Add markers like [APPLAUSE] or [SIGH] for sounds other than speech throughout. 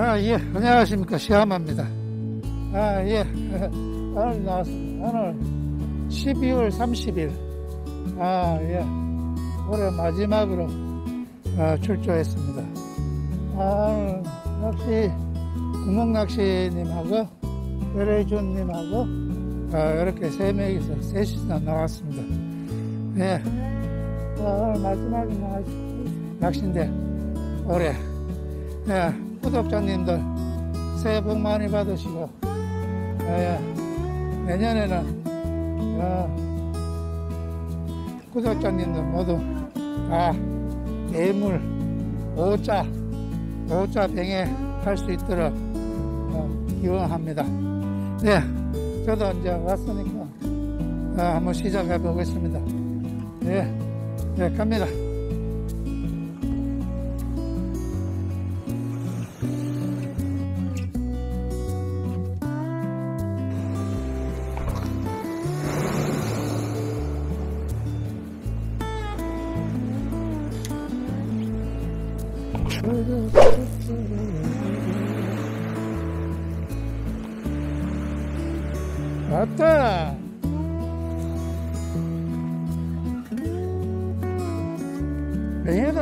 아, 예. 안녕하십니까. 시아마입니다. 아, 예. [LAUGHS] 오늘 나왔습니다. 오늘 12월 30일. 아, 예. 올해 마지막으로 아, 출조했습니다. 아, 오늘 낚시, 구멍낚시님하고, 별해준님하고, 아, 이렇게 세 명이서 셋이서 나왔습니다. 예. 아, 오늘 마지막 낚시인데, 올해. 예. 구독자님들 새해 복 많이 받으시고 예, 내년에는 어, 구독자님들 모두 다 대물 오자 오자 병에 할 수 있도록 어, 기원합니다. 네, 저도 이제 왔으니까 어, 한번 시작해 보겠습니다. 네, 네 갑니다. 왔다. 뱅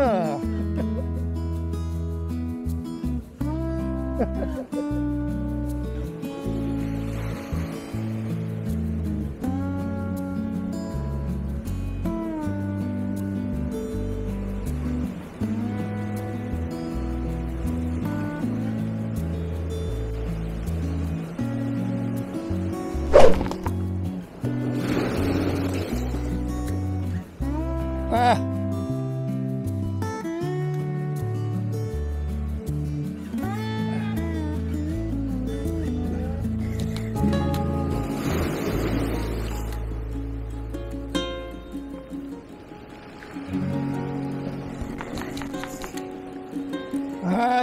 [LAUGHS]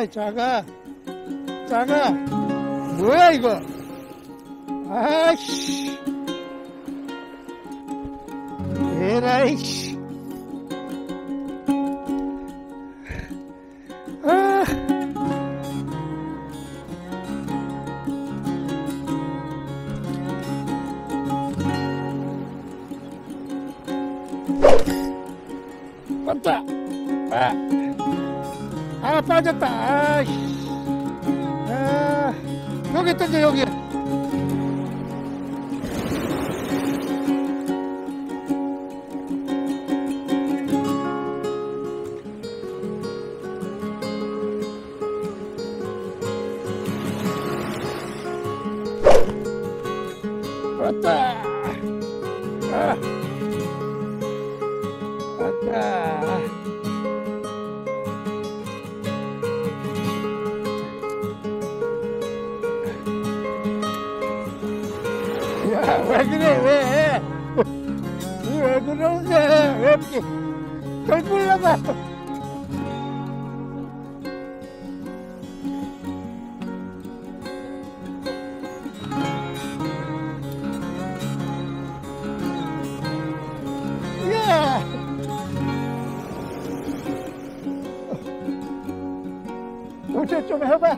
아이 작아 작아 뭐야 이거? 아이씨. 에라이 씨. 아. 왔다. 아, 아 빠졌다. 아, 아, 여기 던져 여기. 왔다. 아. 왔다. 왜 그래, 왜? 왜 그러는데? 왜 이렇게 걸굴러가? 야! 어째 좀 해봐.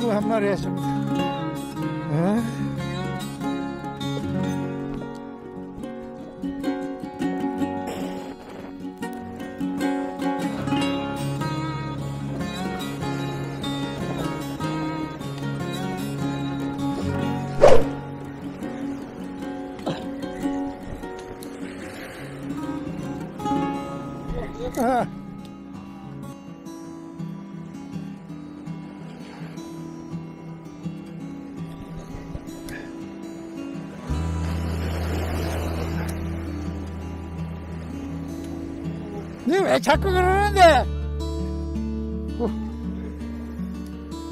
결국 한 마리 했습니다. 왜 자꾸 그러는데?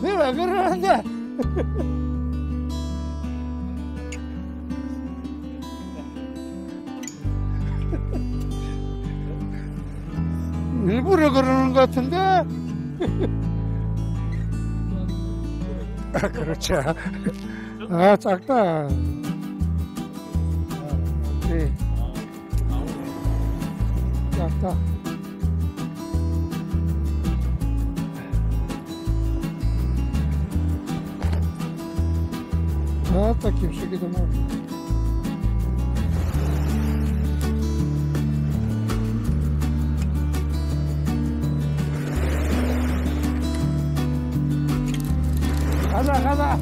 너왜 그러는데? [LAUGHS] 일부러 그러는 것 같은데? [LAUGHS] 아, 그렇죠. 아, 작다. 네, 작다. 아따, 김숙이도 뭐. 가자, 가자.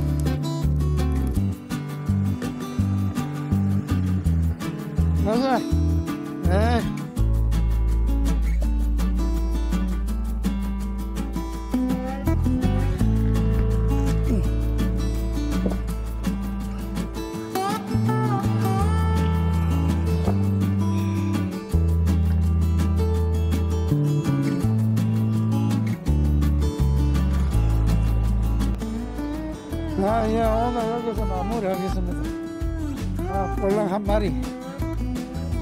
마무리하겠습니다. 아, 볼랑 한 마리.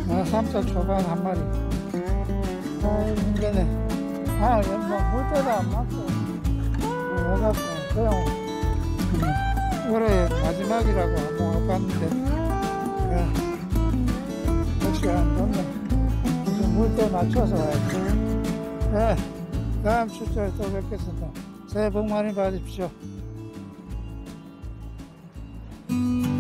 아, 3차 초반 한 마리. 아, 힘드네. 아, 뭐, 물때도 안 맞고. 그래갖고, 그냥, 음, 올해 마지막이라고 한번 봤는데, 야, 역시 안 좋네. 좀 물때 맞춰서 와야지. 네, 다음 출장에 또 뵙겠습니다. 새해 복 많이 받으십시오. Música